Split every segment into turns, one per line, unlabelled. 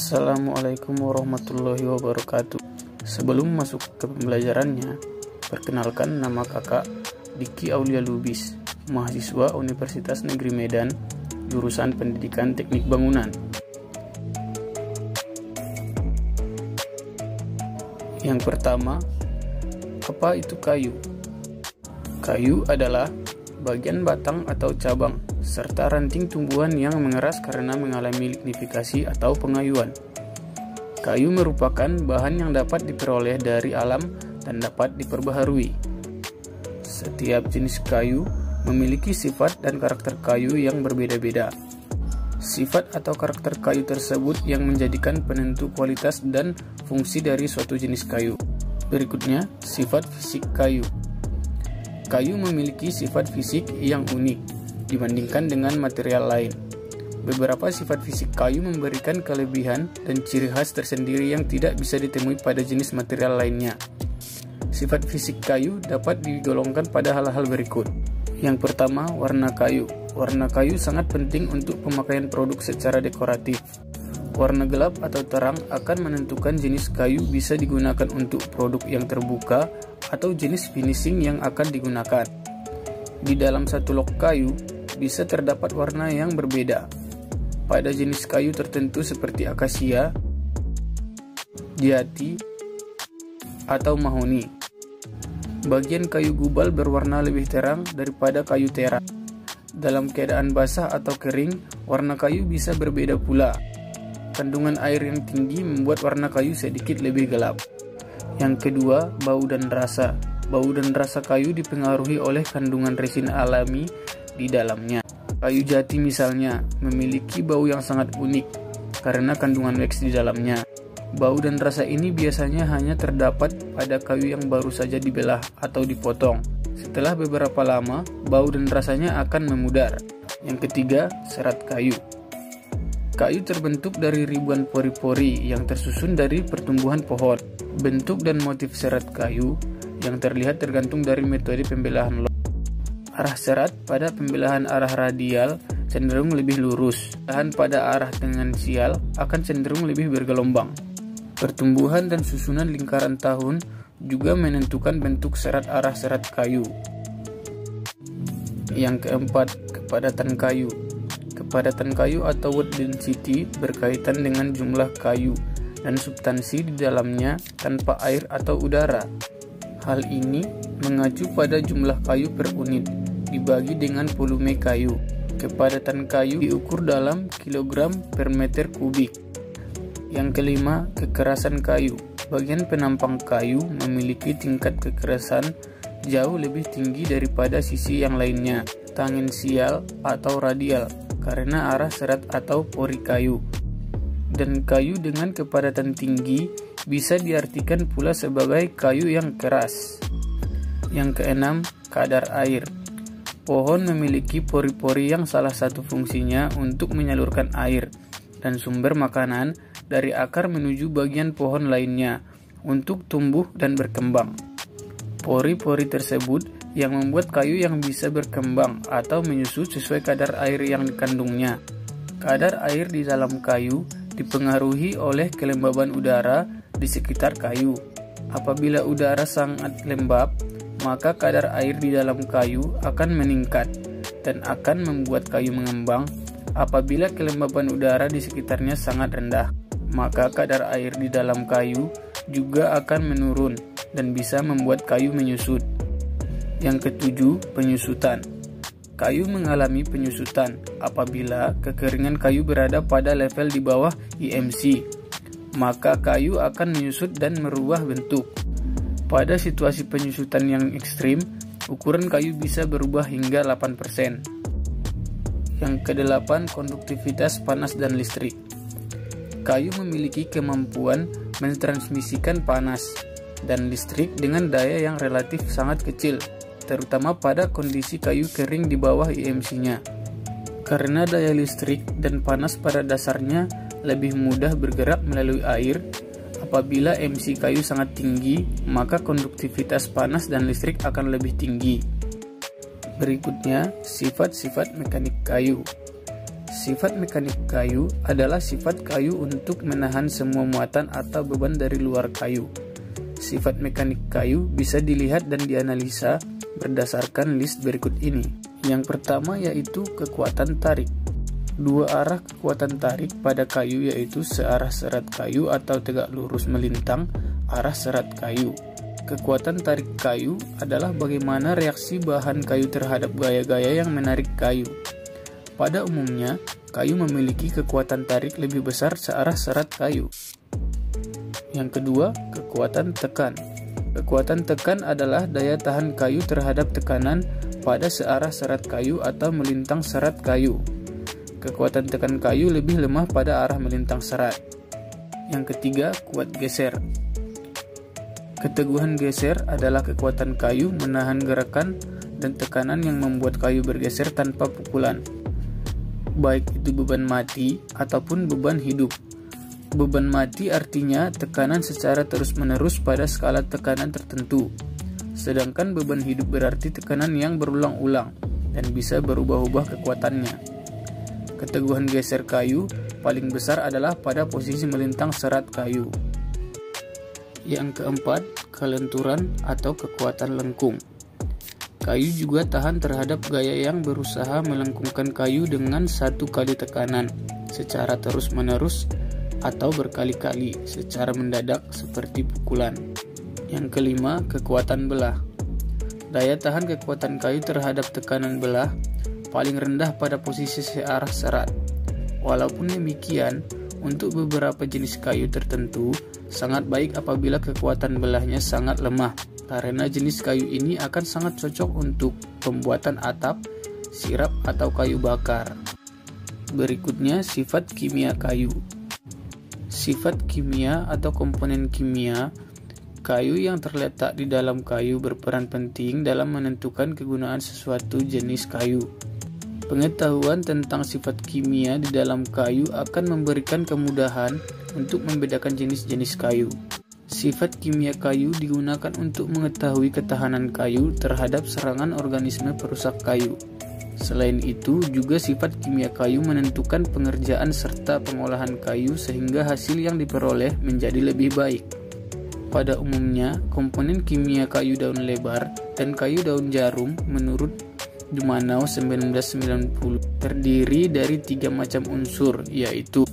Assalamualaikum warahmatullahi wabarakatuh. Sebelum masuk ke pembelajarannya, perkenalkan nama kakak Diki Aulia Lubis, mahasiswa Universitas Negeri Medan, jurusan Pendidikan Teknik Bangunan. Yang pertama, apa itu kayu? Kayu adalah bagian batang atau cabang serta ranting tumbuhan yang mengeras karena mengalami lignifikasi atau pengayuan. Kayu merupakan bahan yang dapat diperoleh dari alam dan dapat diperbaharui. Setiap jenis kayu memiliki sifat dan karakter kayu yang berbeda-beda. Sifat atau karakter kayu tersebut yang menjadikan penentu kualitas dan fungsi dari suatu jenis kayu. Berikutnya, sifat fisik kayu. Kayu memiliki sifat fisik yang unik dibandingkan dengan material lain. Beberapa sifat fisik kayu memberikan kelebihan dan ciri khas tersendiri yang tidak bisa ditemui pada jenis material lainnya. Sifat fisik kayu dapat digolongkan pada hal-hal berikut. Yang pertama, warna kayu. Warna kayu sangat penting untuk pemakaian produk secara dekoratif. Warna gelap atau terang akan menentukan jenis kayu bisa digunakan untuk produk yang terbuka atau jenis finishing yang akan digunakan. Di dalam satu lok kayu bisa terdapat warna yang berbeda, pada jenis kayu tertentu seperti akasia, jati, atau mahoni. Bagian kayu gubal berwarna lebih terang daripada kayu tera. Dalam keadaan basah atau kering, warna kayu bisa berbeda pula. Kandungan air yang tinggi membuat warna kayu sedikit lebih gelap. Yang kedua, bau dan rasa. Bau dan rasa kayu dipengaruhi oleh kandungan resin alami di dalamnya. Kayu jati misalnya memiliki bau yang sangat unik karena kandungan wax di dalamnya. Bau dan rasa ini biasanya hanya terdapat pada kayu yang baru saja dibelah atau dipotong. Setelah beberapa lama, bau dan rasanya akan memudar. Yang ketiga, serat kayu. Kayu terbentuk dari ribuan pori-pori yang tersusun dari pertumbuhan pohon. Bentuk dan motif serat kayu yang terlihat tergantung dari metode pembelahan Arah serat pada pembelahan arah radial cenderung lebih lurus, dan pada arah tendensial akan cenderung lebih bergelombang. Pertumbuhan dan susunan lingkaran tahun juga menentukan bentuk serat arah serat kayu. Yang keempat, kepadatan kayu. Kepadatan kayu atau wood density berkaitan dengan jumlah kayu dan substansi di dalamnya tanpa air atau udara. Hal ini mengacu pada jumlah kayu per unit dibagi dengan volume kayu. Kepadatan kayu diukur dalam kilogram per meter kubik. Yang kelima, kekerasan kayu. Bagian penampang kayu memiliki tingkat kekerasan jauh lebih tinggi daripada sisi yang lainnya, tangensial atau radial, karena arah serat atau pori kayu. Dan kayu dengan kepadatan tinggi bisa diartikan pula sebagai kayu yang keras. Yang keenam, kadar air. Pohon memiliki pori-pori yang salah satu fungsinya untuk menyalurkan air dan sumber makanan dari akar menuju bagian pohon lainnya untuk tumbuh dan berkembang. Pori-pori tersebut yang membuat kayu yang bisa berkembang atau menyusut sesuai kadar air yang dikandungnya. Kadar air di dalam kayu dipengaruhi oleh kelembaban udara di sekitar kayu. Apabila udara sangat lembab, maka kadar air di dalam kayu akan meningkat dan akan membuat kayu mengembang. Apabila kelembaban udara di sekitarnya sangat rendah, maka kadar air di dalam kayu juga akan menurun dan bisa membuat kayu menyusut. Yang ketujuh, penyusutan. Kayu mengalami penyusutan apabila kekeringan kayu berada pada level di bawah IMC, maka kayu akan menyusut dan merubah bentuk. Pada situasi penyusutan yang ekstrim, ukuran kayu bisa berubah hingga 8%. Yang kedelapan, konduktivitas panas dan listrik. Kayu memiliki kemampuan mentransmisikan panas dan listrik dengan daya yang relatif sangat kecil, terutama pada kondisi kayu kering di bawah IMC-nya. Karena daya listrik dan panas pada dasarnya lebih mudah bergerak melalui air Apabila MC kayu sangat tinggi, maka konduktivitas panas dan listrik akan lebih tinggi. Berikutnya, sifat-sifat mekanik kayu. Sifat mekanik kayu adalah sifat kayu untuk menahan semua muatan atau beban dari luar kayu. Sifat mekanik kayu bisa dilihat dan dianalisa berdasarkan list berikut ini. Yang pertama yaitu kekuatan tarik. Dua arah kekuatan tarik pada kayu yaitu searah serat kayu atau tegak lurus melintang arah serat kayu. Kekuatan tarik kayu adalah bagaimana reaksi bahan kayu terhadap gaya-gaya yang menarik kayu. Pada umumnya, kayu memiliki kekuatan tarik lebih besar searah serat kayu. Yang kedua, kekuatan tekan. Kekuatan tekan adalah daya tahan kayu terhadap tekanan pada searah serat kayu atau melintang serat kayu. Kekuatan tekan kayu lebih lemah pada arah melintang serat. Yang ketiga, kuat geser. Keteguhan geser adalah kekuatan kayu menahan gerakan dan tekanan yang membuat kayu bergeser tanpa pukulan baik itu beban mati ataupun beban hidup. Beban mati artinya tekanan secara terus-menerus pada skala tekanan tertentu. Sedangkan beban hidup berarti tekanan yang berulang-ulang dan bisa berubah-ubah kekuatannya. Keteguhan geser kayu paling besar adalah pada posisi melintang serat kayu. Yang keempat, kelenturan atau kekuatan lengkung. Kayu juga tahan terhadap gaya yang berusaha melengkungkan kayu dengan satu kali tekanan secara terus-menerus atau berkali-kali secara mendadak seperti pukulan. Yang kelima, kekuatan belah. Daya tahan kekuatan kayu terhadap tekanan belah paling rendah pada posisi searah serat. Walaupun demikian, untuk beberapa jenis kayu tertentu sangat baik apabila kekuatan belahnya sangat lemah karena jenis kayu ini akan sangat cocok untuk pembuatan atap, sirap, atau kayu bakar. Berikutnya, sifat kimia kayu. Sifat kimia atau komponen kimia kayu yang terletak di dalam kayu berperan penting dalam menentukan kegunaan sesuatu jenis kayu. Pengetahuan tentang sifat kimia di dalam kayu akan memberikan kemudahan untuk membedakan jenis-jenis kayu. Sifat kimia kayu digunakan untuk mengetahui ketahanan kayu terhadap serangan organisme perusak kayu. Selain itu, juga sifat kimia kayu menentukan pengerjaan serta pengolahan kayu sehingga hasil yang diperoleh menjadi lebih baik. Pada umumnya, komponen kimia kayu daun lebar dan kayu daun jarum menurut Dumanau 1990 terdiri dari tiga macam unsur, yaitu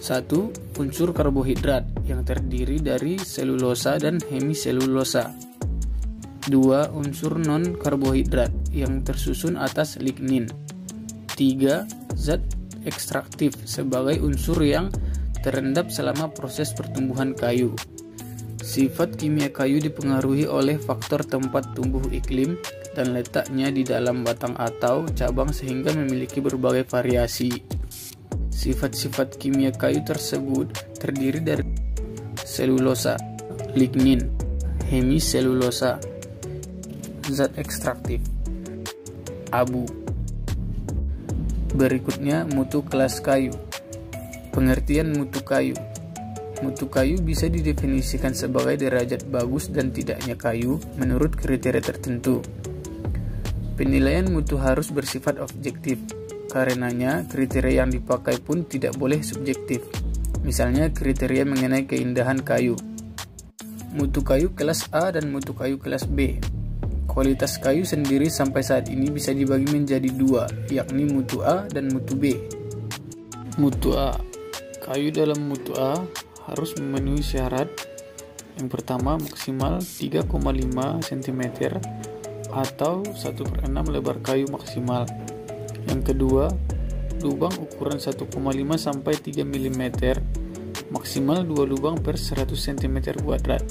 satu, unsur karbohidrat yang terdiri dari selulosa dan hemiselulosa. Dua, unsur non-karbohidrat yang tersusun atas lignin. Tiga, zat ekstraktif sebagai unsur yang terendap selama proses pertumbuhan kayu. Sifat kimia kayu dipengaruhi oleh faktor tempat tumbuh iklim dan letaknya di dalam batang atau cabang sehingga memiliki berbagai variasi. Sifat-sifat kimia kayu tersebut terdiri dari selulosa, lignin, hemiselulosa, zat ekstraktif, abu. Berikutnya mutu kelas kayu. Pengertian mutu kayu. Mutu kayu bisa didefinisikan sebagai derajat bagus dan tidaknya kayu menurut kriteria tertentu. Penilaian mutu harus bersifat objektif, Karenanya, kriteria yang dipakai pun tidak boleh subjektif. Misalnya kriteria mengenai keindahan kayu. Mutu kayu kelas A dan mutu kayu kelas B. Kualitas kayu sendiri sampai saat ini bisa dibagi menjadi dua, yakni mutu A dan mutu B. Mutu A Kayu dalam mutu A harus memenuhi syarat yang pertama maksimal 3,5 cm atau 1 per 6 lebar kayu maksimal yang kedua, lubang ukuran 1,5 sampai 3 mm, maksimal 2 lubang per 100 cm kuadrat.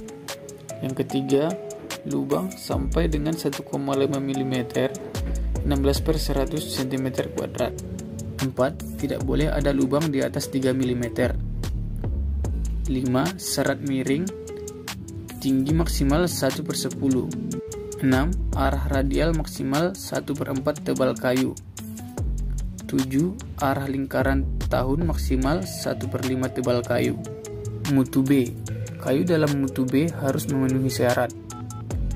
Yang ketiga, lubang sampai dengan 1,5 mm, 16 per 100 cm kuadrat. 4. Tidak boleh ada lubang di atas 3 mm. 5. Serat miring tinggi maksimal 1 per 10 6. Arah radial maksimal 1 per 4 tebal kayu 7. Arah lingkaran tahun maksimal 1 per 5 tebal kayu. Mutu B. Kayu dalam mutu B harus memenuhi syarat.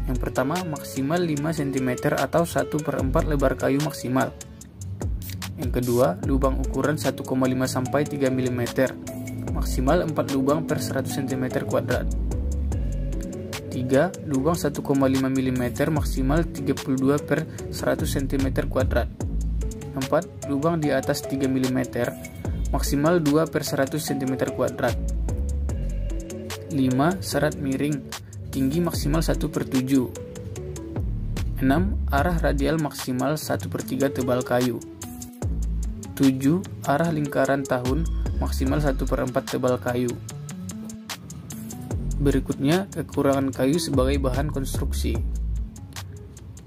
Yang pertama, maksimal 5 cm atau 1 per 4 lebar kayu maksimal. Yang kedua, lubang ukuran 1,5 sampai 3 mm, maksimal 4 lubang per 100 cm kuadrat. 3. Lubang 1,5 mm maksimal 32 per 100 cm kuadrat. 4. Lubang di atas 3 mm maksimal 2 per 100 cm kuadrat. 5. Serat miring, tinggi maksimal 1 per 7. 6. Arah radial maksimal 1 per 3 tebal kayu. 7. Arah lingkaran tahun maksimal 1 per 4 tebal kayu. Berikutnya, kekurangan kayu sebagai bahan konstruksi.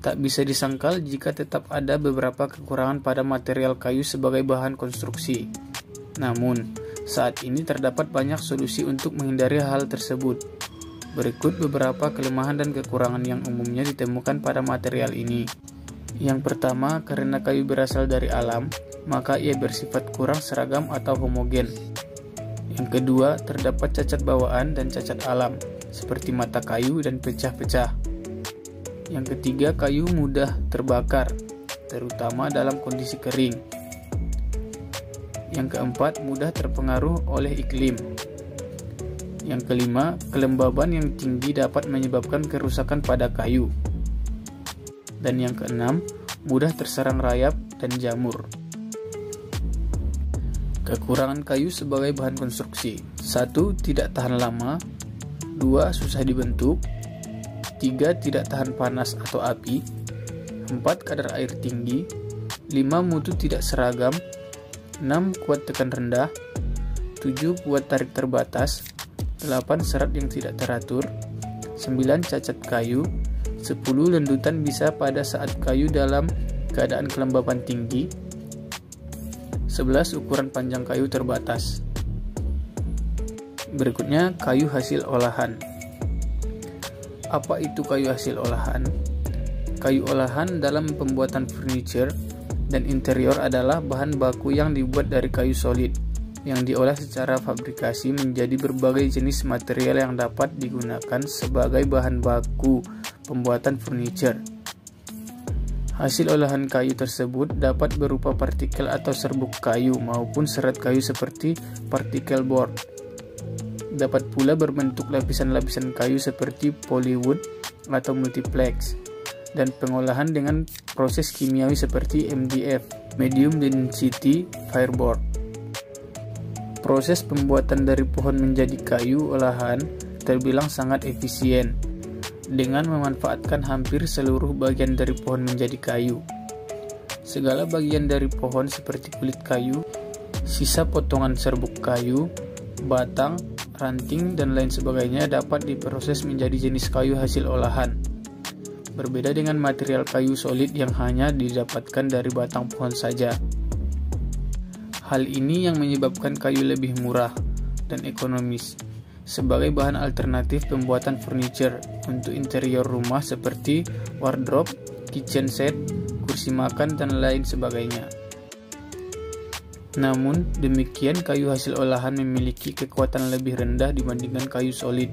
Tak bisa disangkal jika tetap ada beberapa kekurangan pada material kayu sebagai bahan konstruksi. Namun, saat ini terdapat banyak solusi untuk menghindari hal tersebut. Berikut beberapa kelemahan dan kekurangan yang umumnya ditemukan pada material ini. Yang pertama, karena kayu berasal dari alam, maka ia bersifat kurang seragam atau homogen. Yang kedua, terdapat cacat bawaan dan cacat alam, seperti mata kayu dan pecah-pecah. Yang ketiga, kayu mudah terbakar, terutama dalam kondisi kering. Yang keempat, mudah terpengaruh oleh iklim. Yang kelima, kelembaban yang tinggi dapat menyebabkan kerusakan pada kayu. Dan yang keenam, mudah terserang rayap dan jamur. Kekurangan kayu sebagai bahan konstruksi. 1. Tidak tahan lama. 2. Susah dibentuk. 3. Tidak tahan panas atau api. 4. Kadar air tinggi. 5. Mutu tidak seragam. 6. Kuat tekan rendah. 7. Kuat tarik terbatas. 8. Serat yang tidak teratur. 9. Cacat kayu. 10. Lendutan bisa pada saat kayu dalam keadaan kelembapan tinggi. 11. Ukuran panjang kayu terbatas. Berikutnya, kayu hasil olahan. Apa itu kayu hasil olahan? Kayu olahan dalam pembuatan furniture dan interior adalah bahan baku yang dibuat dari kayu solid yang diolah secara fabrikasi menjadi berbagai jenis material yang dapat digunakan sebagai bahan baku pembuatan furniture. Hasil olahan kayu tersebut dapat berupa partikel atau serbuk kayu maupun serat kayu seperti partikel board. Dapat pula berbentuk lapisan-lapisan kayu seperti polywood atau multiplex dan pengolahan dengan proses kimiawi seperti MDF, medium density fireboard. Proses pembuatan dari pohon menjadi kayu olahan terbilang sangat efisien dengan memanfaatkan hampir seluruh bagian dari pohon menjadi kayu. Segala bagian dari pohon seperti kulit kayu, sisa potongan serbuk kayu, batang, ranting, dan lain sebagainya dapat diproses menjadi jenis kayu hasil olahan. Berbeda dengan material kayu solid yang hanya didapatkan dari batang pohon saja. Hal ini yang menyebabkan kayu lebih murah dan ekonomis sebagai bahan alternatif pembuatan furniture untuk interior rumah seperti wardrobe, kitchen set, kursi makan, dan lain sebagainya. Namun, demikian kayu hasil olahan memiliki kekuatan lebih rendah dibandingkan kayu solid.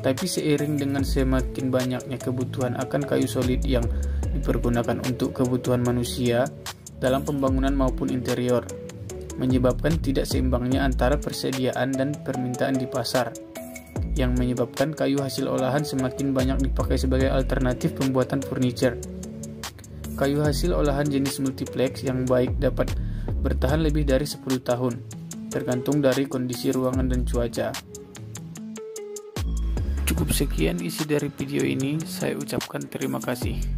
Tapi seiring dengan semakin banyaknya kebutuhan akan kayu solid yang dipergunakan untuk kebutuhan manusia dalam pembangunan maupun interior, menyebabkan tidak seimbangnya antara persediaan dan permintaan di pasar, yang menyebabkan kayu hasil olahan semakin banyak dipakai sebagai alternatif pembuatan furniture. Kayu hasil olahan jenis multiplex yang baik dapat bertahan lebih dari 10 tahun, tergantung dari kondisi ruangan dan cuaca. Cukup sekian isi dari video ini, saya ucapkan terima kasih.